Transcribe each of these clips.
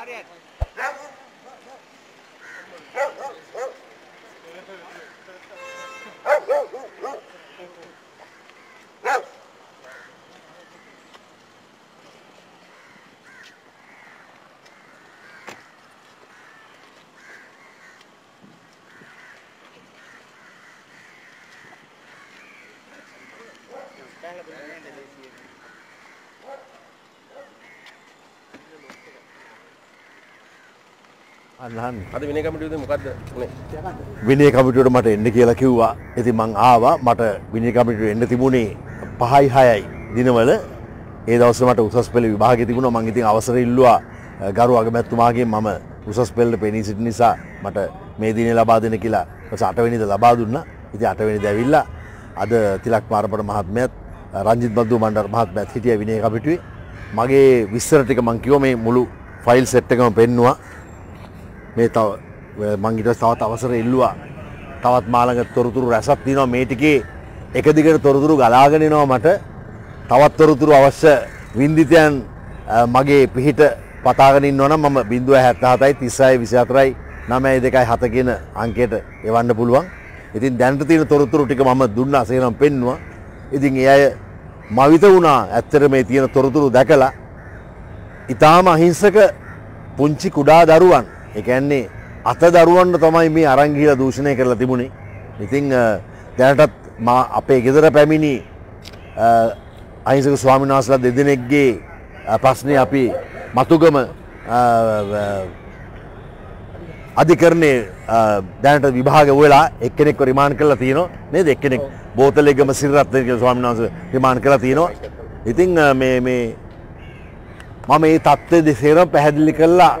Harriet. අන්නහන් අද විනය කමිටුවේදී මොකද්ද? උනේ? විනය කමිටුවට මට එන්න කියලා කිව්වා. ඉති මං ආවා. මට විනය කමිටුව එන්න තිබුණේ පහයි හයයි දිනවල. ඒ දවස මට උසස් පෙළ විභාග තිබුණ. මං ඉතින් අවසර ඉල්ලවා. ගරු අගමැත්තුමාගේ මම උසස් පෙල්ට පෙනී සිට නිසා මට මේ දින ලබා දෙන කියලා. අටවැනිද ලබා දුන්න. ඉති අටවැනි දැවිල්ලා අද තිලක් මාරපට මහත්මයත් රංජිත් බදු මණ්ඩර් මහත්මැත් හිටිය විනය කමිටුවේ. මගේ විස්සරටික මංකිව මේ මුළු ෆයිල් සෙට්ටකම පෙන්නවා. මේ තව මංගිට තවත් අවසර ඉල්ලවා. තවත් මාළඟ තොරතුරු රැසක් තිනවා මේ ටිකේ එක දිගට තොරතුරු ගලාගෙනනවා මට. තවත් තොරතුරු අවශ්‍ය වින්දිතයන් මගේ පිහිට පතාගෙනින් නොන මම බින්දුව හැත්ත හතයි තිස්සයි විසිතරයි නමයි දෙකයි හතගෙන අංකයට එවන්න පුළුවන්. ඉතින් දැන්ට තියෙන තොරතුරු ටික මම දුන්න සේනම් පෙන්වා ඉතින් ඒ අය මවිත වුණා. ඇත්තර මේ තියෙන තොරතුරු දැකලා. ඉතාම අහිංසක පුංචි කුඩා දරුවන්. එකන්නේ අත දරුවන්ට තමයි මේ අරංගීල දූෂණය කරලා තිබුණේ. ඉතිං දැනටත් අපේ ගෙදර පැමිණි අහිංසක ස්වාමින් වහන්සලා දෙදෙනෙක්ගේ ප්‍රශ්නය අපි මතුගම අධිකරණය දැනට විභාග වෙලා එක්කෙනෙක් රිමාන් කල තියන නේද? එක්කෙනෙක් බෝතලෙගම සිරත්ක ස්වාමින් වහන්ස රිමාන් කලා තියෙනවා ඉතිං මම ඒ තත්ත්වය දෙසේරම් පැහැදිලි කරලා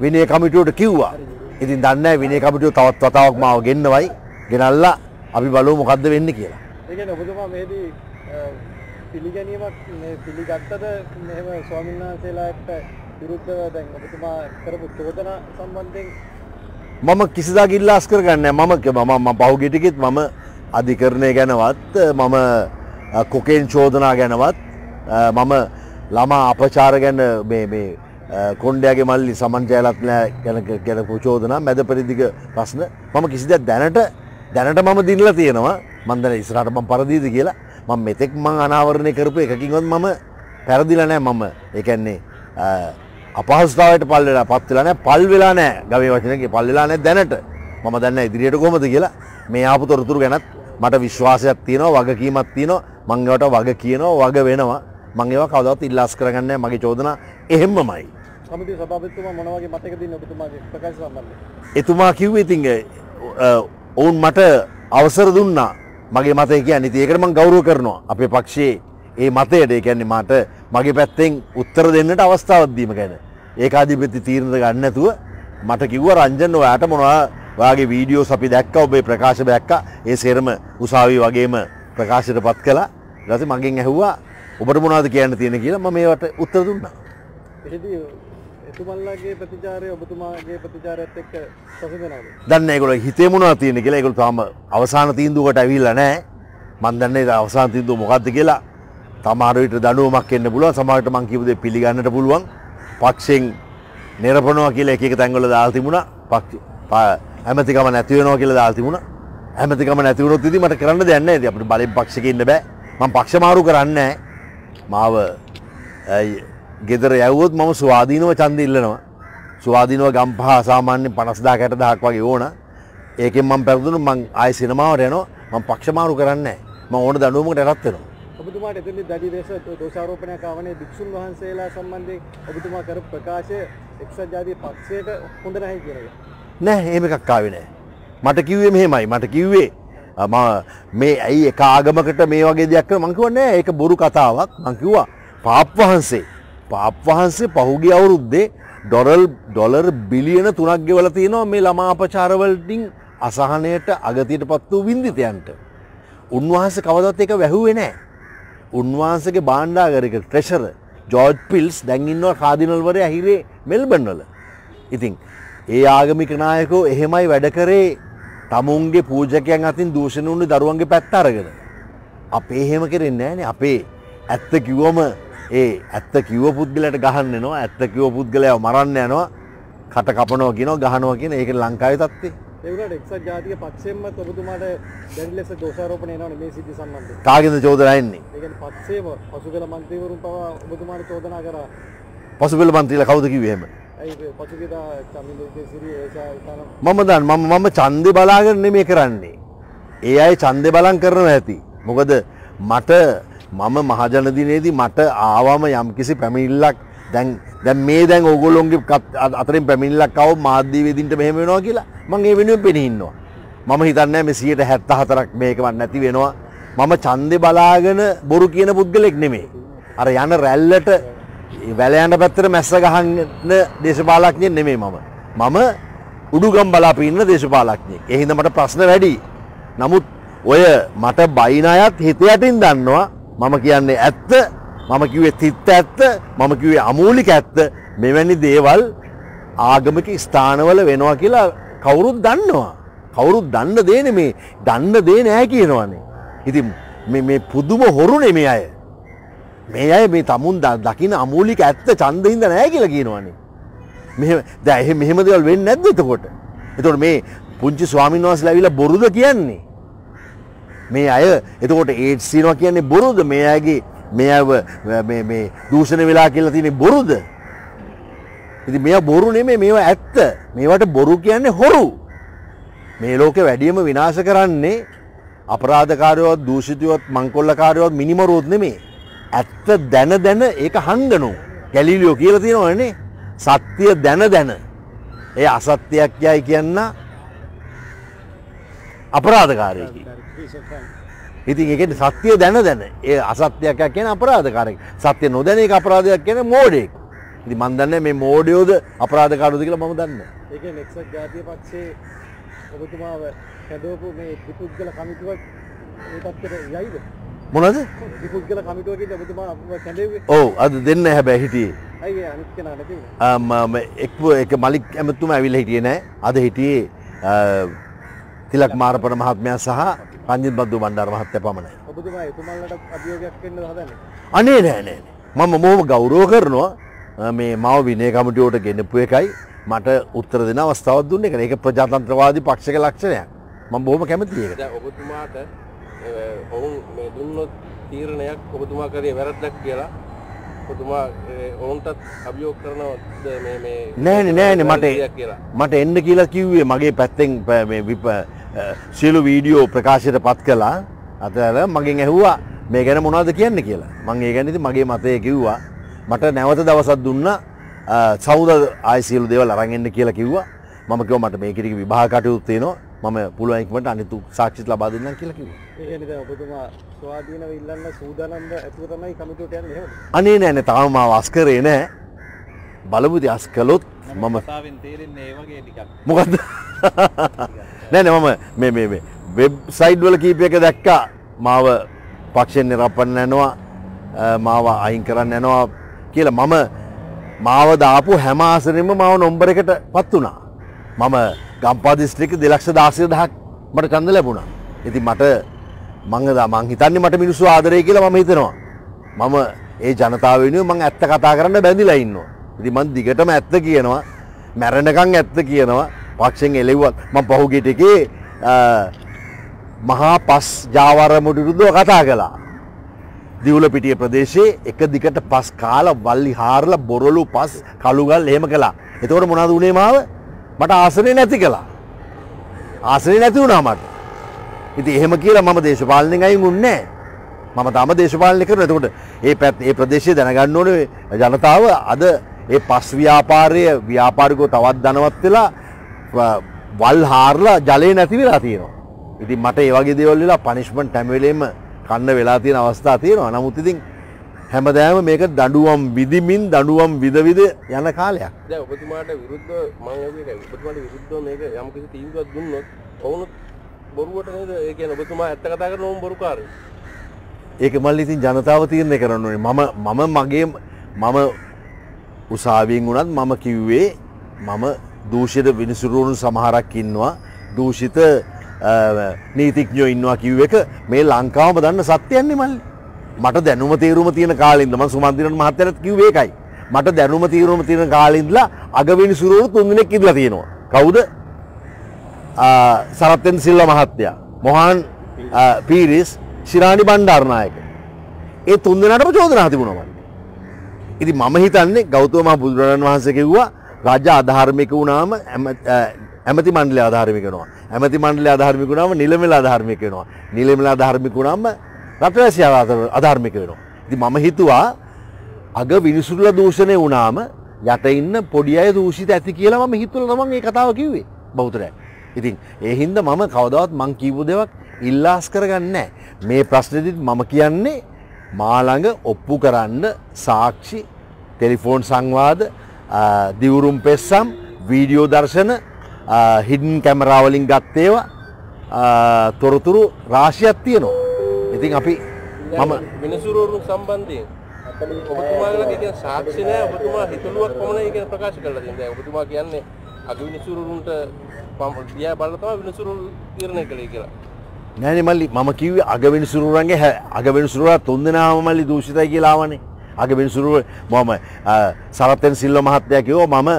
විනය කමිටුවට කිව්වා. ඉතින් දන්න විනය කමිටුව තවත් වතාවක් මාව ගෙන්න්නවයි ගෙනල්ලා අපි බලු මොකක්ද වෙන්න කියලා. පිළිගැනීමක් පිළිගත්තද? මෙම ස්වාමීන් වහන්සේලාට විරුද්ධව දැන් ඔබතුමා කරපු චෝදන සම්බන්ධයෙන්? මම කිසිදා ගිල්ලාස් කරගන්න මම මම පහුගෙටිකෙත් මම අධිකරණය ගැනවත් මම කොකෙන් චෝදනා ගැනවත් මම ළමා අපචාර ගැන මේ කොන්්ඩයාගේ මල්ලි සමන්ජයලත් නෑ ගැන ගැන පුචෝදනා මැද පරිදික ප්‍රශ්න. මම කිසිද දැනට දැනට මම දිල්ල තියෙනවා. මන්දන ඉස්රට මම පරදීද කියලා. මම මෙතෙක් මං අනාවරණය කරපු එකකින්වත් මම පැරදිල නෑ මම. එකන්නේ අපහස්ථාවට පල්ලලා පත්වෙලානෑ පල් වෙලා නෑ ගවේ වචනගේ පල්ලලා නෑ දැනට. මම දන්න ඉදිරියට කොමද කියලා. මේ ආපු තොරතුරු ගැනත් මට විශ්වාසයක් තියෙනවා වගකීමත් තියෙනවා. මංගවට වග කියනවා වග වෙනවා. මංගේව කවදත් ඉල්ලාස් කරගන්න මගේ චෝදනා සම්බන්ධයෙන්? එතුමා කිව්වේ ඉතින් ඔවුන් මට අවසර දුන්නා. මගේ මතය කියන්නේ ඉතින් ඒකට මම ගෞරව කරනවා. අපේ පක්ෂයේ ඒ මතයට ඒ කියන්නේ මට මගේ පැත්තෙන් උත්තර දෙන්නට අවස්ථාවක් දීම ගැන. ඒකාධිපති තීරණ ගන්න නැතුව මට කිව්වා රංජන් ඔයාට මොනවා ඔයාගේ වීඩියෝස් අපි දැක්කා ඔබේ ප්‍රකාශ දැක්කා ඒ සේරම උසාවිය වගේම ප්‍රකාශයට පත් කළා ඊට මගෙන් ඇහුවා ඔබට මොනවද කියන්න තියෙන කියලා මම මේවට උත්තර දුන්නා එහිදී එතුමල්ලාගේ ප්‍රතිචාරය ඔබතුමාගේ ප්‍රතිචාරයත් එක්ක සසඳනවද? දන්න ඒගොල හිතේ මොනවා තියෙන කියලා ඒගොල්ලෝ තාම අවසාන තීන්දුවකට ඇවිල්ලා නැහැ. මම දන්නේ අවසාන තීන්දුව මොකක්ද කියලා. තමාර විට දඬුවමක් එන්න පුළුවන්. සමහරට මං කියපු දේ පිළිගන්නට පුළුවන්. පක්ෂෙන් නිරපනවා කියලා එක එක තැන්වල දාලා තිබුණා. පක්ෂ ඇමතිකම නැති වෙනවා කියලා දාලා තිබුණා. ඇමතිකම නැති වුණොත් ඉතින් මට කරන්න දෙයක් නැහැ. ඉතින් අපිට බලෙන් පක්ෂෙක ඉන්න බෑ. මම පක්ෂ මාරු කරන්නේ නැහැ. මාව ගෙදර යව්වොත් මම ස්වාධීනව ඡන්ද ඉල්ලනවා. ස්වාධීනව ගම්පහ සාමාන්‍යයෙන් 50000 60000ක් වගේ ඕන. ඒකෙන් මම පෙරදුණු මං ආයෙ සිනමාවට යනවා. මම පක්ෂමාරු කරන්නේ නැහැ. මම ඕන දඬුවමකට රත් වෙනවා. ඔබතුමාට එතනදී දැඩි ලෙස දෝෂාරෝපණයක් ආවනේ භික්ෂුන් වහන්සේලා සම්බන්ධයෙන් ඔබතුමා කරපු ප්‍රකාශය එක්සත් ජාතික පක්ෂයට හොඳ නැහැ කියන එක. නෑ එහෙම එකක් ආවේ නෑ. මට කිව්වේ මෙහෙමයි. මට කිව්වේ මේ ඇයි එක ආගමකට මේ වගේ දෙයක් කරා මං කිව්වා නෑ ඒක බොරු කතාවක්. මං කිව්වා පාප් වහන්සේ පාප් වහන්සේ පහුගිය අවුරුද්දේ ඩොරල් ඩොලර් බිලියන තුනක් ගෙවල තියෙනවා මේ ළමා අපචාරවලටින් අසහනයට අගතියට පත් වූ වින්දිතයන්ට. උන්වහන්ස කවදත් එක වැැහුවේ නෑ. උන්වහන්සගේ බාණ්ඩාගරක ට්‍රෙෂර ජෝර්ජ් පිල්ස් දැන්ඉන්නවා කාදිනල්වරය ඇහිරේ මෙල්බන්වල. ඉතින් ඒ ආගමික නායකෝ එහෙමයි වැඩ කරේ තමුන්ගේ පූජකයන් අතින් දූෂණ වුණු දරුවන්ගේ පැත්ත අරගෙන. අපේ එහෙම කෙරෙන්නේ නෑනේ අපේ ඇත්ත කිව්වම ඒ ඇත්ත කිව්ව පුද්ගලයට ගහන්න එනවා ඇත්ත කිව්ව පුද්ගලයාව මරන්න යනවා කට කපනවා කියනවා ගහනවා කියන ඒක ලංකාවේ තත්ත්වේ. ඒකට එක්සත් ජාතික පක්ෂයෙන්මත් ඔබතුමාට දැඩි ලෙස දෝෂාරෝපණය එනවනේ මේ සිද්ධි සම්බන්ධයෙන්. කාගෙන්ද චෝදනා එන්නේ? ඒ කියන්නේ පක්ෂයේම පසුගල මන්ත්‍රීවරුන් පවා ඔබතුමාට චෝදනා කරා. පසුබිල මන්ත්‍රීලා කවුද කිව්වේ එහෙම? ඇයි පසුගියදා චමින්ද විජේසිරි ඒසා ඉතාලම් මම දන්න මම මම ඡන්දේ බලාගෙන නෙමෙයි කරන්නේ. ඒ අය ඡන්දේ බලන් කරනවා ඇති. මොකද මට මම මහජන දිනේදී මට ආවම යම්කිසි පැමිණිල්ලක් දැන් දැන් මේ දැන් ඕගොල්ලොන්ගේ කත්- අ- අතරින් පැමිණිල්ලක් ආව මාධ්‍ය වේදින්ට මෙහෙම වෙනවා කියලා මම ඒ වෙනුවෙන් පෙනී ඉන්නවා. මම හිතන්නේ මේ 174ක් මේකවත් නැති වෙනවා. මම ඡන්දේ බලාගෙන බොරු කියන පුද්ගලෙක් නෙමෙයි. අර යන රැල්ලට වැල යන පැත්තට මැස්ස ගහන්න දේශපාලඥයෙක් නෙමෙයි මම. මම උඩුගම් බලාපු ඉන්න දේශපාලඥයෙක්. ඒ හින්දා මට ප්‍රශ්න වැඩි. නමුත් ඔය මට බයින අයත් හිත යටින් දන්නවා මම කියන්නේ ඇත්ත මම කිව්වේ තිත්ත ඇත්ත මම කිව්වේ අමූලික ඇත්ත මෙවැනි දේවල් ආගමික ස්ථානවල වෙනවා කියලා කවුරුත් දන්නවා. කවුරුත් දන්න දේන මේ දන්න දේ නෑ කියනවානේ. ඉතින් මේ- මේ පුදුම හොරුනේ මේ අය. මේ අය මේ තමුන් ද- දකින අමූලික ඇත්ත චන්දහින්ද නෑ කියලා කියනවානේ. මෙහෙම දැන් එහෙම මෙහෙම දේවල් වෙන්නේ නැද්ද එතකොට? එතකොට මේ පුංචි ස්වාමීන් වහන්සේලා ඇවිල්ලා බොරුද කියන්නේ? මේ අය එතකොට ඒඩ්ස් තියනවා කියන්නේ බොරුද? මේ අයගේ මේ අයව මේ මේ දූෂණ වෙලා කියලා තියෙන්නේ බොරුද? ඉතින් මේවා බොරු නෙමෙයි මේවා ඇත්ත. මේවට බොරු කියන්නේ හොරු. මේ ලෝකෙ වැඩියම විනාශ කරන්නේ අපරාධකාරයවත් දූෂිතයවත් මංකොල්ලකාරයවත් මිනිමරුවොත් නෙමේ. ඇත්ත දැන දැන ඒක හංගනු. කැලිලියෝ කියලා තියෙනවනේ. සත්‍යය දැන දැන. ඒ අසත්‍යයක් යයි කියන්න අපරාධකාරයකි. ඉතින් ඒකෙන් සත්‍යය දැන දැන ඒ අසත්‍යයක් කියන අපරාධකාරයෙක්. සත්‍ය නොදැන ඒක අපරාධයක් කියන මෝඩයෙක්. ඉතින් මන් දන්නේ මේ මෝඩයෝද අපරාධකාරයෝද කියලා මම දන්නේ නැහැ. ඒ කියන්නේ එක්සත් ජාතික පක්ෂයේ ඔබතුමාව කැදවපු මේ ත්‍රිපුද්ගල කමිටුවක් මේ තත්ත්වයට යයිද? මොනවද? ත්‍රිපුද්ගල කමිටුවකින් ඔබතුමා අපව කැඳෙව්වේ? ඔව් අද දෙන්න හැබැයි හිටියේ. ඇයි ඒ අනිත් කෙනා නැති වුණේ? එක් එක මලික් ඇමතුම ඇවිල හිටියේ නෑ අද හිටියේ අ, තිලක් මාරපන මහත්මයා සහ පංජිත් බද්දු බණ්ඩාර මහත්තය පමණයි. ඔබතුමා එතුමන්ලට අභියෝගයක් වෙන්න හදන්නේ. අනේ නෑ නෑ මම මොහොම ගෞරෝ කරනවා අ, මේ මව විනය කමිටියෝට ගෙනපු එකයි මට උත්තර දෙන අවස්ථාවක් දුන්න එක ඒක ප්‍රජාතන්ත්‍රවාදී පක්ෂක ලක්ෂණයක් මම බොහොම කැමති ඒක. දැන් ඔබතුමාට අ, ඔවුන් මේ දුන්නොත් තීරණයක් ඔබතුමා කරේ වැරද්දක් කියලා. ඔබතුමා ඔවුන්ටත් අභියෝග කරනවද මේ මේ නෑනේ නෑනේ මට මට එන්න කියලා කිව්වේ මගේ පැත්තෙන් මේ විප සියලු වීඩියෝ ප්‍රකාශයට පත් කළා. අතර මගෙන් ඇහුවා මේ ගැන මොනවද කියන්න? කියලා. මං ඒ ගැන ඉතින් මගේ මතය කිව්වා. මට නැවත දවසක් දුන්න සෞද ආය සියලු දේවල් අරන් එන්න කියලා කිව්වා. මම කිව්වා මට විභාග කටයුතු තියෙනවා මම පුළුවන් ඉක්මනට අනිත් සාක්ෂිත් ලබා දෙන්නම් කියලා කිව්වා ඒ කියන්නේ දැන් ඔබතුමා ස්වාධීනව ඉල්ලන්න සූදානම්ද ඇතුව තමයි කමිටුවට යන්නේ එහෙමද? අනේ නෑ නෑ තාම මාව අස් කරේ නෑ. බලමු ඉතින් අස් කළොත් මම කතාවෙන් තේරෙන්නේ ඒ වගේ ටිකක්. මොකක්ද නෑ නෑ මම මේ මේ මේ වෙබ් සයිඩ් වල කීපයක දැක්කා. මාව පක්ෂයෙන් නිරපන්න යනවා. මාව අයින් කරන්න යනවා කියලා මම මාව දාපු හැම ආසනෙම මාව නොම්බර එකට පත් වුණා. මම ගම්පා දිස්ත්‍රික්ක දෙලක්ෂ දාසය දහක් මට චන්ද ලැබුණා. ඉතින් මට මංගද මං හිතන්නේ මට මිනිස්සු ආදරය කියලා මම හිතනවා. මම ඒ ජනතාව වෙනුවෙන් මං ඇත්ත කතා කරන්න බැඳිලා ඉන්නවා. ඉතින් මං දිගටම ඇත්ත කියනවා. මැරෙනකන් ඇත්ත කියනවා. පක්ෂෙන් එලෙව්වත් මම පහුගිය ටිකේ අ, මහා පස් ජාවරමුට විරුද්ධව කතා කළා. දිවුල පිටිය ප්‍රදේශයේ එක දිකට පස් කාල වල්ලි හාරල බොරලු පස් කළුගල් එහෙම කළා. එතකොට මොනවද උනේ මාව? මට ආසනේ නැති කළා. ආසනේ නැති වුණා මට ඉතින් එහෙම කියලා මම දේශපාලනෙන් අයින් වුණේ නැහැ. මම තාම දේශපාලනය කරනවා. එතකොට ඒ පැත් ඒ ප්‍රදේශයේ දැනගන්න ඕනේ ජනතාව. අද ඒ පස් ව්‍යාපාරය ව්‍යාපාරිකෝ තවත් ධනවත් වෙලා ව- වල් හාරලා ජලය නැති වෙලා තියෙනවා. ඉතින් මට ඒ වගේ දේවල් වෙලා පනිෂ්මන්ට් හැම වෙලේම කන්න වෙලා තියෙන අවස්ථා තියෙනවා. නමුත් ඉතින් හැමදාම මේක දඬුවම් විදිමින් දඬුවම් විද විද යන කාලයක්. දැන් ඔබතුමාට විරුද්ධව මම කියන්නේ ඔබතුමාට විරුද්ධව මේක යම් කිසි තීන්දුවක් දුන්නොත් ඔවුනුත් බොරුවට නේද? ඒ කියන්නේ ඔබතුමා ඇත්ත කතා කරන ඔවුන් බොරුකාරයෝ ඒක මල්ල ඉතින් ජනතාව තීරණය කරන්න ඕනේ මම මම මගේ මම උසාවියෙන් වුණත් මම කිව්වේ මම දූෂිත විනිසුරුවුණු සමහරක් ඉන්නවා. දූෂිත නීතිඥෝ ඉන්නවා කිව් එක මේ ලංකාවම දන්න සත්‍යයන්නේ මල්ලි. මට දැනුම තේරුම තියෙන කාලින්දම සුමන්දිරන් මහත්තයරත් කිව්වේ ඒකයි. මට දැනුම තීරුම තියෙන කාලින්දලා අගවිනි සුරවරු තුන්දෙනෙක් ඉඳලා තියෙනවා. කවුද? සරත්තෙන් සිල්ල මහත්තයා මොහන් පීරිස් ශිරාණි බණ්ඩාරනායක ඒ තුන්දෙනාටම චෝදනා තිබුණා මල්ලි ඉති මම හිතන්නේ ගෞතම බුදුරජාණන් වහන්සේ කිව්වා රජ අධාර්මික වුණාම ඇමති මණ්ඩලය අධාර්මිකනවා ඇමති මණ්ඩලය අධාර්මික වුණාම නිලමෙල අධාර්මික වෙනවා නිලමෙල අධාර්මික වුණාම රටවැසිය අධාර්මික වෙනවා ඉතින් මම හිතුවා අග විනිසුරුලා දූෂණය වුණාම යට ඉන්න පොඩි අය දූෂිත ඇති කියලා මම හිතුවල තමන් මේ කතාව කිව්වේ බෞතරය ඉතින් ඒ හින්දා මම කවදාවත් මං කියපු දෙයක් ඉල්ලාස් කරගන්නේ මේ ප්‍රශ්නේදිත් මම කියන්නේ මාළඟ ඔප්පු කරන්න සාක්ෂි ටෙලිෆෝන් සංවාද දිවුරුම් පෙස්සම් වීඩියෝ දර්ශන හිඩන් කැමරාවලින් ගත්තේවා තොරතුරු රාශියක් තියනවා. ඉතින් අපි මම මිනිසුරුවරුන් සම්බන්ධයෙන් ඔබතුමාලගේ කියන සාක්ෂි නෑ ඔබතුමා හිතලුවක් පමණයි කියන ප්‍රකාශ කරලා තියෙනවා. ඔබතුමා කියන්නේ අග විනිසුරුරුන්ට දියා බලලා තමයි විනිසුරුරු තීරණය කළේ කියලා. නෑනේ මල්ලි මම කිව්වේ අගවිනිසුරුවන්ගේ අගවිනිසුරුවා තුන්දෙනාම මල්ලි දූෂිතයි කියලා ආවනේ. අගවිනිසුරුව මම සරත්ෙන් සිල්ව මහත්තයා කිව්වා මම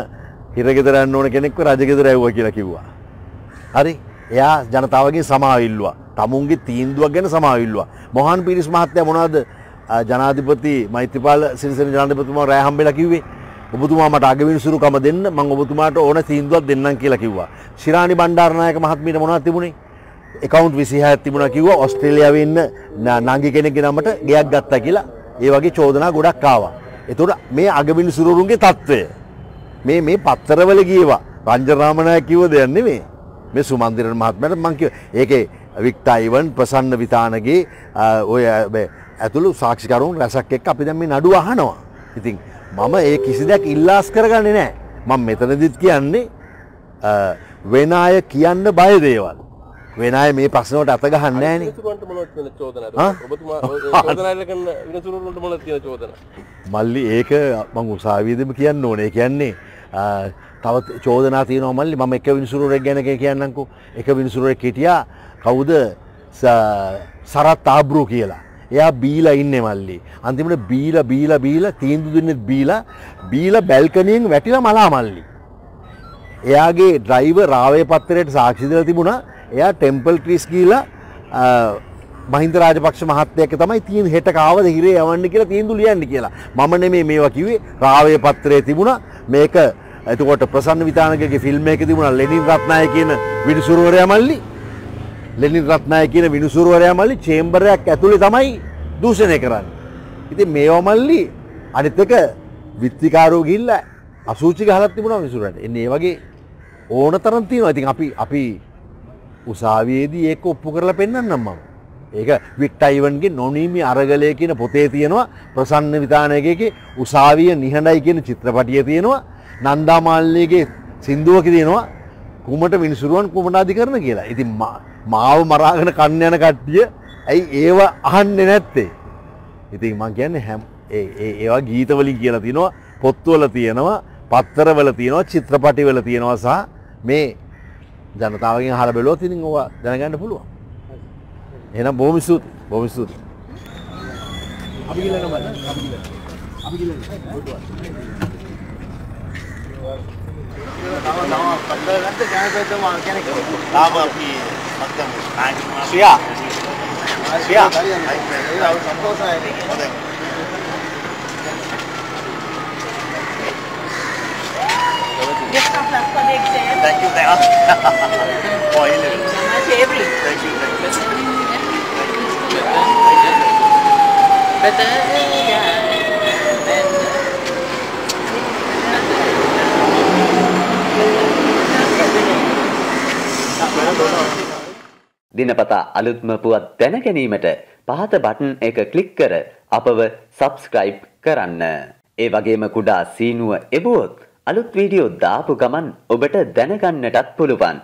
හිරගෙදර යන්න ඕන කෙනෙක්ව රජගෙදර ඇව්වා කියලා කිව්වා. හරි එයා ජනතාවගේ සමාවිල්ලවා තමුන්ගේ තීන්දුවක් ගැන සමාවිල්ලවා මොහන් පිරිස් මහත්තය මොනාද ජනාධිපති මෛත්‍රපාල සිරිසන ජනාධිපතුමා රෑහම්බෙල කිව්වේ ඔබතුමා මට අගවිනිසුරුකම දෙන්න මං ඔබතුමාට ඕන තීන්දුවක් දෙන්නම් කියලා කිව්වා. ශිරාණි බණ්ඩාරනායක මහත්මීට මොනවද තිබුණේ? එකකවුන්ට් විසිහයක් තිබුණා කිව්වා. ඔස්ට්‍රේලියාවේ ඉන්න නංගි කෙනෙක්ගේ නමට ගෙයක් ගත්තා කියලා. ඒ වගේ චෝදනා ගොඩක් ආවා. එතකොට මේ අගවිනිසුරුරුන්ගේ තත්ත්වය මේ මේ පත්තරවල ගියවා. රංජරාමණය කිව්ව දෙයක් නෙමෙයි. මේ සුමන්දිරන් මහත්මයාට මං කිව්වා. ඒකේ වික්ටර් ඉවන් ප්‍රසන්න විතානගේ ඔය ඇතුළු සාක්ෂිකරුන් රැසක් එක්ක අපි දැන් මේ නඩුව අහනවා. ඉතින් මම ඒ කිසි දෙයක් ඉල්ලාස් කරගන්නේ නැහැ. මම මෙතනදිත් කියන්නේ වෙන අය කියන්න බය දේවල්. වෙන අය මේ ප්‍රශ්නවලට අත ගහන්නේ නේ. චෝදනා? මල්ලි ඒක මං උසාවියදම කියන්න ඕනේ කියන්නේ තව චෝදනා තියෙනවා මල්ලි මම එක විනිසුරුවෙක් ගැන කියන්නම්කෝ එක විනිසුරුවෙක් හිටියා කවුද සරත් ආබ්‍රෝ කියලා එයා බීලා ඉන්නේ මල්ලි. අන්තිමට බීලා බීලා බීලා තීන්දුව දෙන්නෙත් බීලා බීලා බැල්කනියෙන් වැටිලා මලා මල්ලි. එයාගේ ඩ්‍රයිවර් රාවය පත්තරයට සාක්ෂි දලා තිබුණා. එයා ටෙම්පල් ක්‍රිස් ගිහිලා මහින්ද රාජපක්ෂ මහත්තයක තමයි තියෙන හෙට කාවද හිරේ යවන්න කියලා තීන්දුව ලියන්න කියලා. මම නෙමෙයි මේවා කිව්වේ රාවය පත්‍රයේ තිබුණා. මේක එතකොට ප්‍රසන්න විතානකගේ ෆිල්ම් එකේ තිබුණා ලෙනින් රත්නායක කියන විනිසුරුවරයා මල්ලි. ලෙනින් රත්නායක කියන විනිසුරුවරයා මල්ලි චේම්බරයක් ඇතුලේ තමයි දූෂණය කරන්නේ. ඉතින් මේවා මල්ලි අනිත් එක විත්තිකාරෝ ගිහිල්ලා අසූචි ගහලා තිබුණා විනිසුරුවන්ට. එන්නේ ඒ වගේ ඕන තරම් තියෙනවා. ඉතින් අපි අපි උසාවියේදී ඒක ඔප්පු කරලා පෙන්වන්නම් මම. ඒක වික්ටයිවන්ගේ නොනීමි අරගලය කියන පොතේ තියෙනවා ප්‍රසන්න විතානයකගේ උසාවිය නිහඬයි කියන චිත්‍රපටිය තියෙනවා නන්දාමාල්ලයගේ සින්දුවක තියෙනවා කුමට මිනිසුරුවන් කුමට අධි කරන කියලා ඉතින් මාව මරාගෙන කන්න යන කට්ටිය ඇයි ඒව අහන්න නැත්තේ? ඉතින් මං කියන්නේ හැම් ඒවා ගීතවලින් කියලා තියෙනවා පොත්තුවල තියෙනවා පත්තරවල තියෙනවා චිත්‍රපටිවල තියෙනවා සහ මේ ජනතාවගෙන් හල බැලෝ තිනින් ඕවා දැනගන්න පුළුවන්. එනම් බොහොම ස්තුතියි. බොහොම ස්තුතියි. අපි ගිල්ලන මල්ලි අපි ගිල්ලන අපි ಶ್ರೇಯಾ ಶ್ರೇಯಾ ಸಂತೋಷ gift of love for the exam. Thank you, Dana. For you. Much every. Thank you, thank you. Better. Better. දිනපතා අලුත්ම පුවත් දැනගැනීමට පහත බටන් එක ක්ලික් කර අපව සබස්ක්‍රයිබ් කරන්න. ඒ වගේම කුඩා සීනුව එබුවොත් අලුත් වීඩියෝ දාපු ගමන් ඔබට දැනගන්නටත් පුළුවන්.